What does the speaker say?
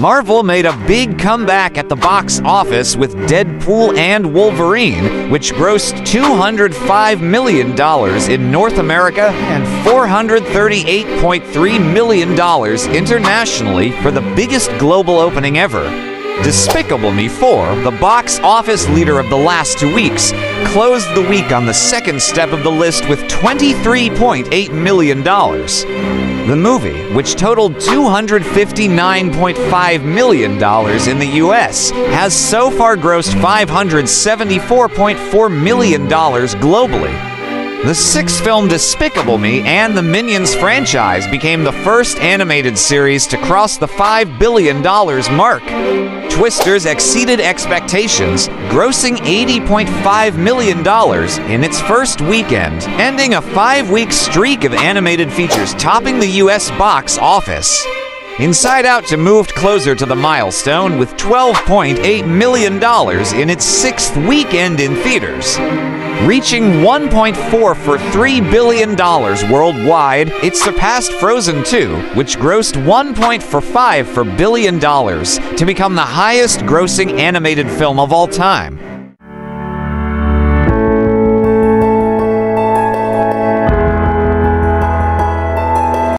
Marvel made a big comeback at the box office with Deadpool and Wolverine, which grossed $205 million in North America and $438.3 million internationally for the biggest global opening ever. Despicable Me 4, the box office leader of the last two weeks, closed the week on the second step of the list with $23.8 million. The movie, which totaled $259.5 million in the US, has so far grossed $574.4 million globally. The sixth film Despicable Me and the Minions franchise became the first animated series to cross the $5 billion mark. Twisters exceeded expectations, grossing $80.5 million in its first weekend, ending a five week streak of animated features topping the US box office. Inside Out 2 moved closer to the milestone with $12.8 million in its sixth weekend in theaters. Reaching 1.4 for $3 billion worldwide, it surpassed Frozen 2, which grossed 1.45 for billion dollars to become the highest grossing animated film of all time.